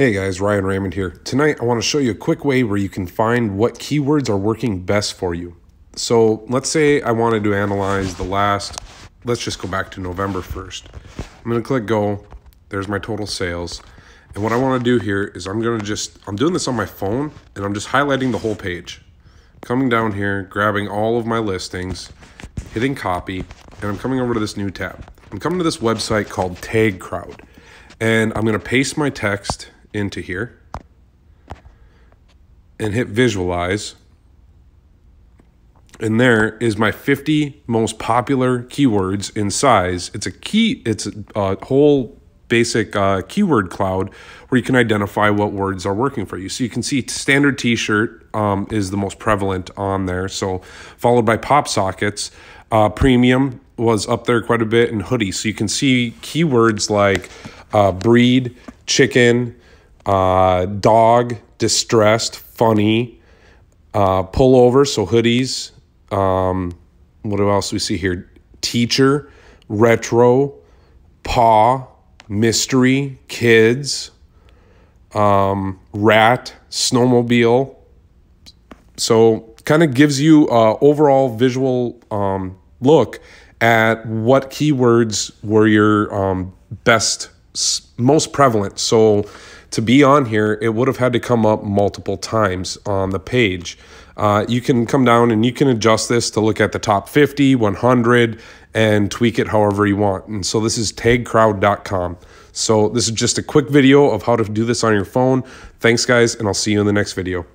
Hey guys, Ryan Raymond here. Tonight I want to show you a quick way where you can find what keywords are working best for you. So let's say I wanted to analyze the last, let's just go back to November 1st. I'm going to click go. There's my total sales. And what I want to do here is I'm going to just, I'm doing this on my phone and I'm just highlighting the whole page. Coming down here, grabbing all of my listings, hitting copy, and I'm coming over to this new tab. I'm coming to this website called TagCrowd. And I'm going to paste my text into here and hit visualize. And there is my 50 most popular keywords in size. It's a key, it's a, whole basic uh, keyword cloud where you can identify what words are working for you. So you can see standard t-shirt um, is the most prevalent on there. So followed by pop sockets, uh, premium was up there quite a bit and hoodie. So you can see keywords like uh, breed, chicken, uh, dog, distressed, funny, uh, pullover, so hoodies. Um, what else we see here? Teacher, retro, paw, mystery, kids, um, rat, snowmobile. So kind of gives you a overall visual um, look at what keywords were your um, best, most prevalent. So to be on here, it would have had to come up multiple times on the page. Uh, you can come down and you can adjust this to look at the top 50, 100, and tweak it however you want. And so this is tagcrowd.com. So this is just a quick video of how to do this on your phone. Thanks, guys, and I'll see you in the next video.